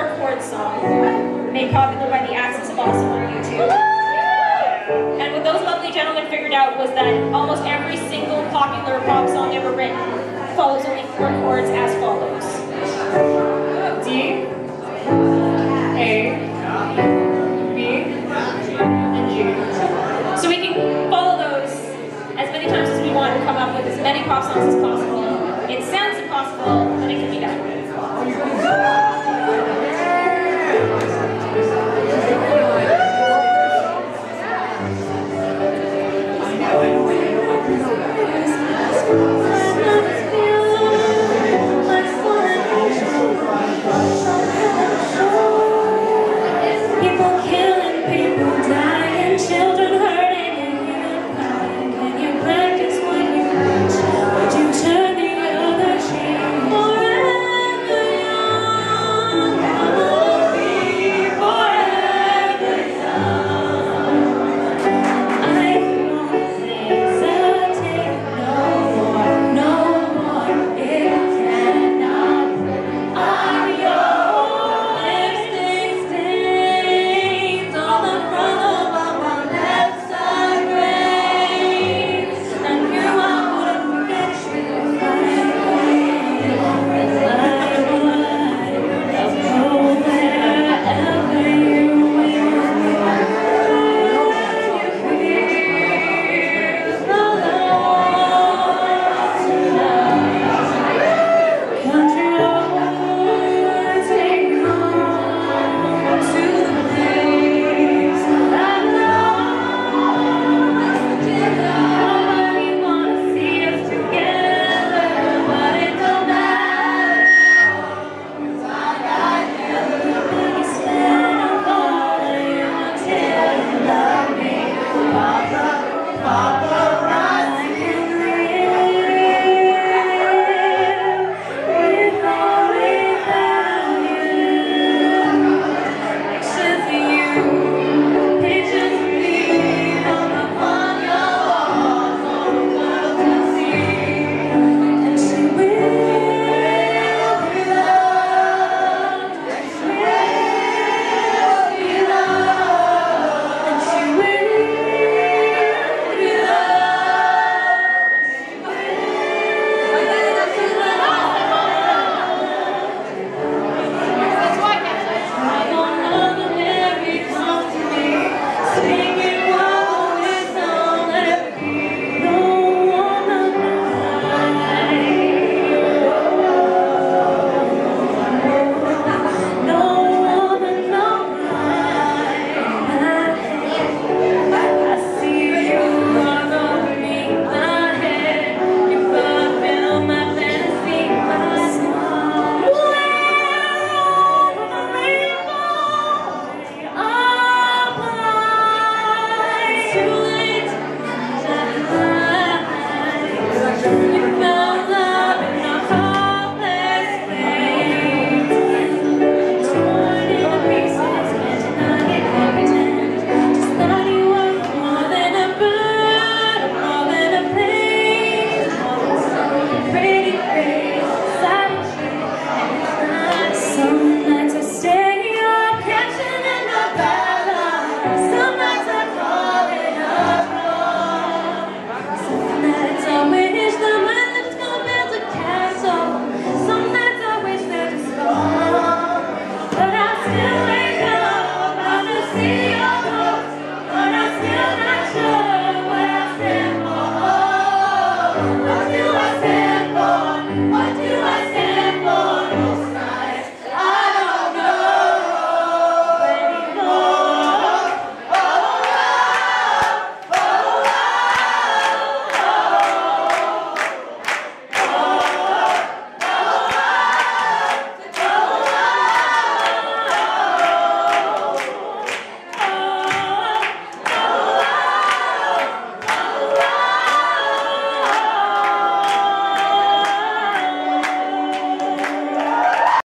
four chord song made popular by the Axis of Awesome on YouTube. And what those lovely gentlemen figured out was that almost every single popular pop song ever written follows only four chords as follows.